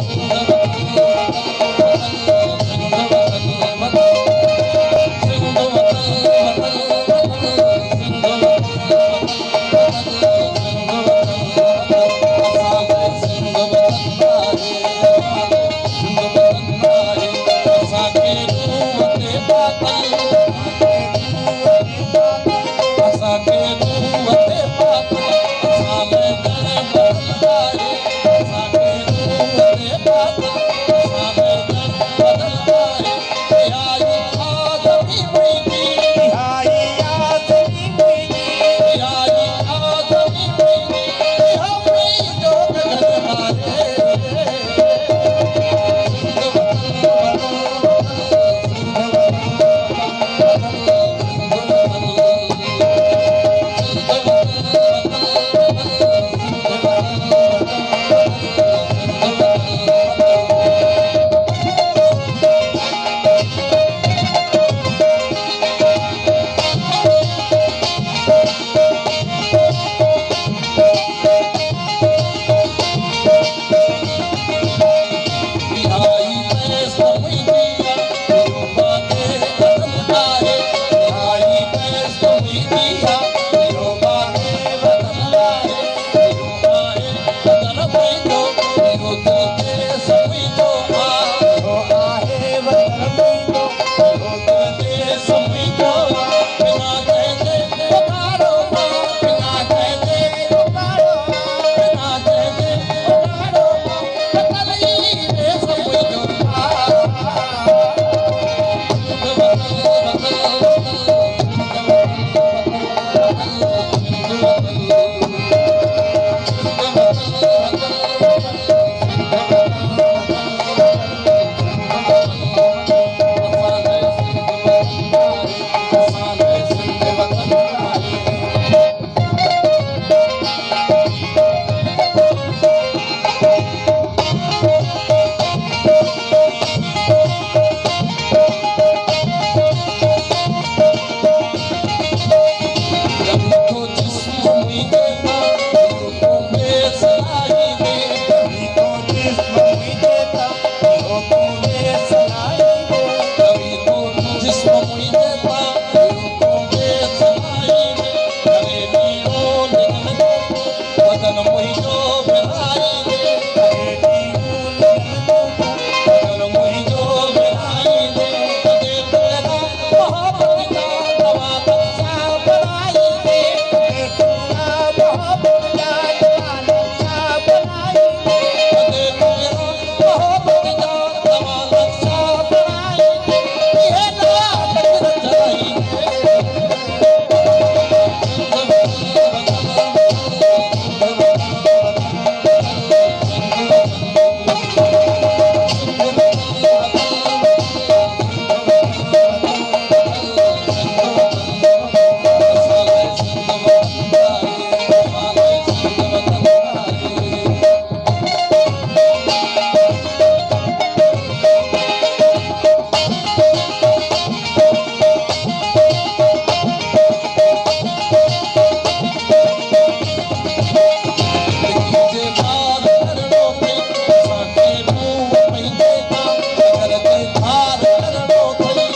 Thank ಆ ದೊಡ್ಡ